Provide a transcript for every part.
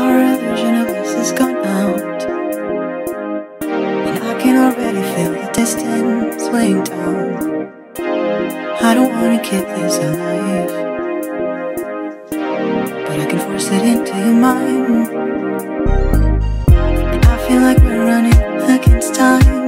Our illusion of bliss is gone out. And I can already feel the distance weighing down. I don't wanna keep this alive. But I can force it into your mind. And I feel like we're running against time.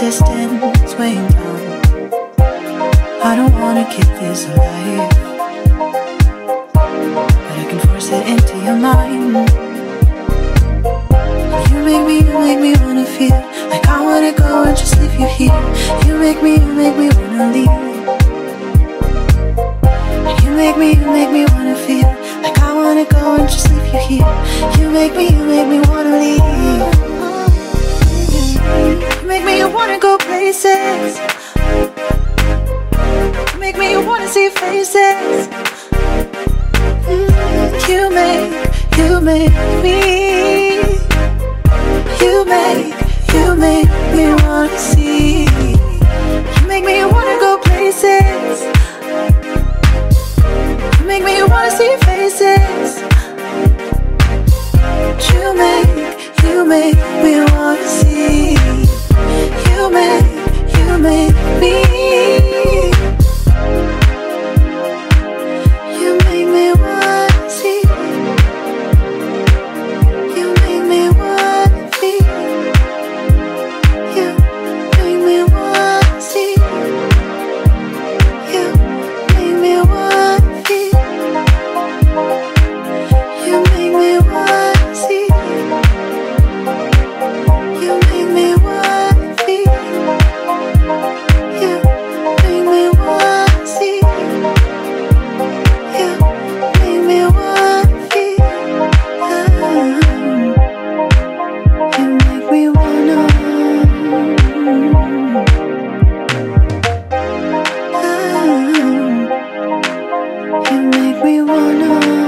Distance weighing down. I don't wanna keep this alive. But I can force it into your mind. You make me, you make me wanna feel like I wanna go and just leave you here. You make me, you make me wanna leave. You make me, you make me wanna go places. Make me wanna see faces. You make, you make me. You make, you make me wanna see. You make me wanna go places. You make me wanna see faces. You make, you make me wanna see. we wanna